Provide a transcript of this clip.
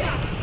下。